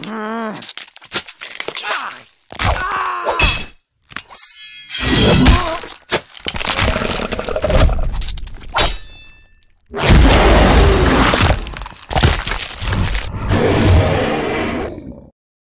嗯。